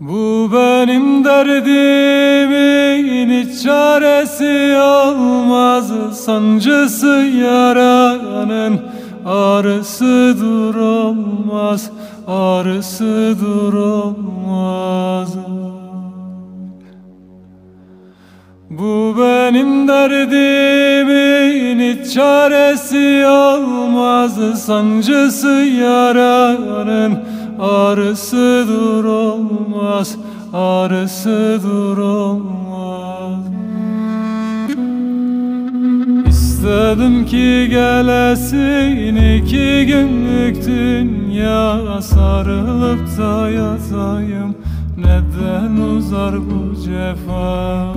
Bu benim derdimin hiç çaresi olmaz. Sancısı yaranın ağrısıdır olmaz Ağrısıdır olmaz. Bu benim derdimin hiç çaresi olmaz. Sancısı yaranın ağrısıdır olmaz Ağrısıdır olmaz. İstedim ki gelesin iki günlük dünya Sarılıp da yatayım neden uzar bu cefa?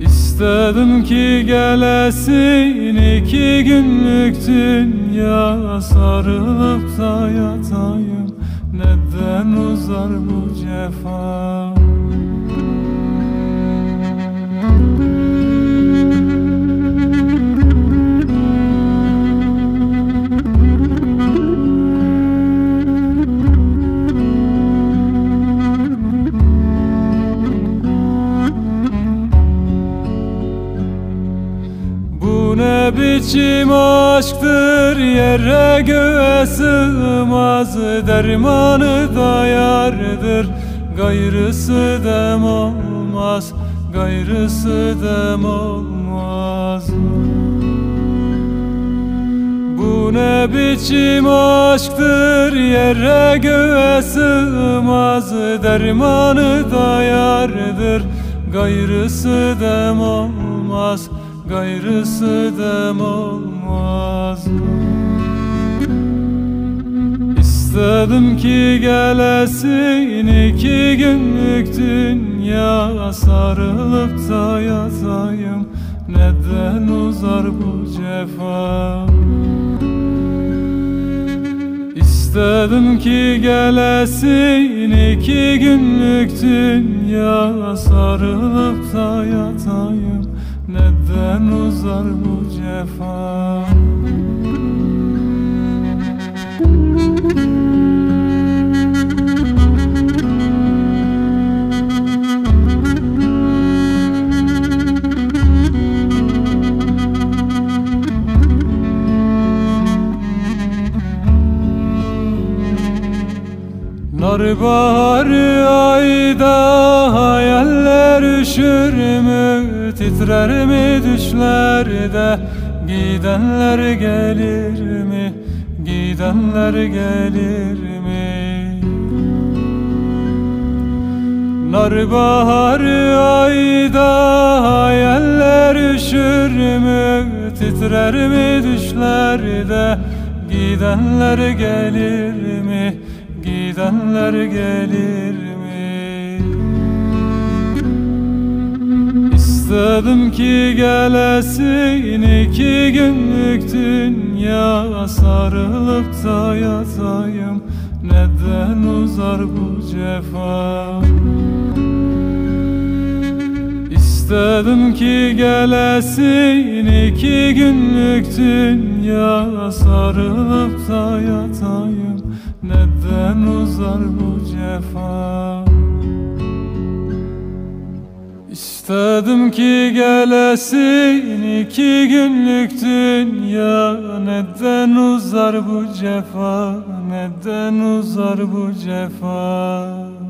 İstedim ki gelesin iki günlük dünya Sarılıp da yatayım. Neden uzar bu cefa Ne biçim aşktır yere göğe sığmaz Dermanı da yardır. Gayrısı dem olmaz Gayrısı dem olmaz. Bu ne biçim aşktır yere göğe sığmaz Dermanı da yardır. Gayrısı dem olmaz gayrısı dem olmaz. İstedim ki gelesin iki günlük dünya Sarılıp da yatayım neden uzar bu cefa? İstedim ki gelesin iki günlük dünya Sarılıp da yatayım neden uzar bu cefa? Nar baharı Titrer mi düşlerde? Gidenler gelir mi? Gidenler gelir mi? Nar baharı ayda hayaller üşür mü? Titrer mi düşlerde? Gidenler gelir mi? Gidenler gelir mi? İstedim ki gelesin iki günlük dünya Sarılıp da yatayım. Neden uzar bu cefa? İstedim ki gelesin iki günlük dünya Sarılıp da yatayım. Neden uzar bu cefa İstedim ki gelesin iki günlük dünya. Neden uzar bu cefa? Neden uzar bu cefa